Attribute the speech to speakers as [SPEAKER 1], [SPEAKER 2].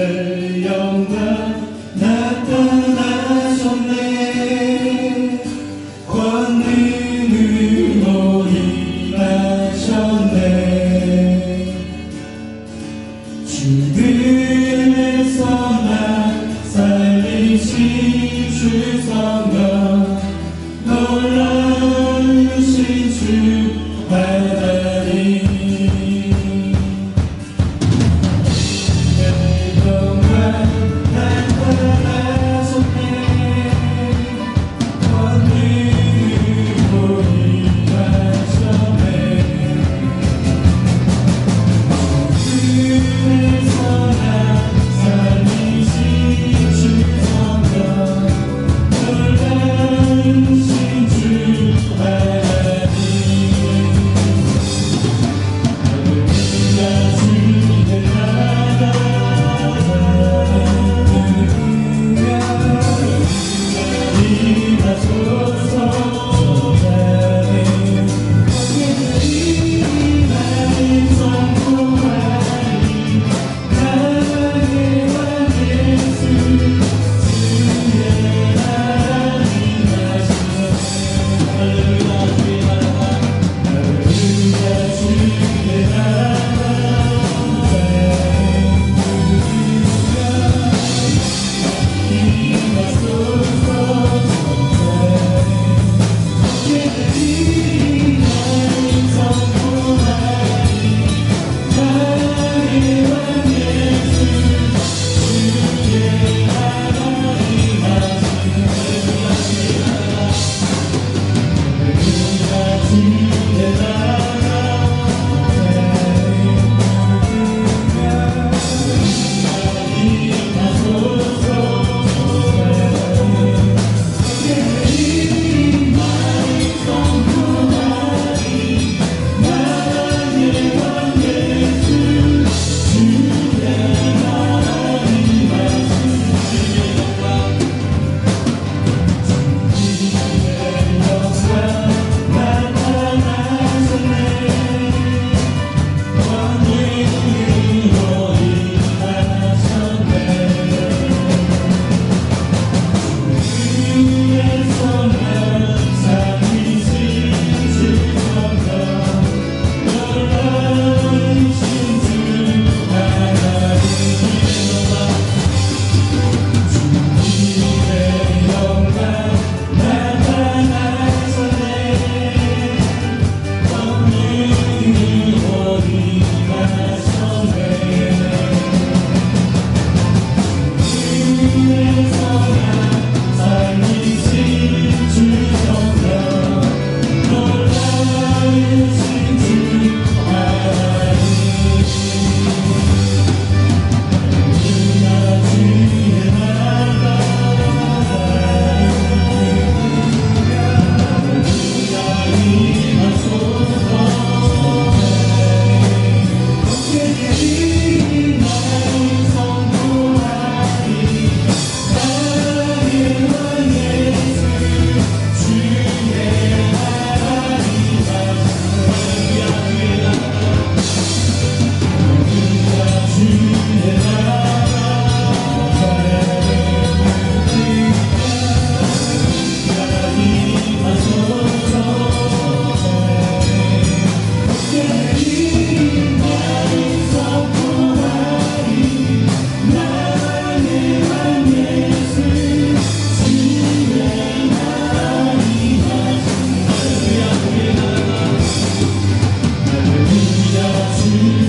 [SPEAKER 1] Aleluia, shall see.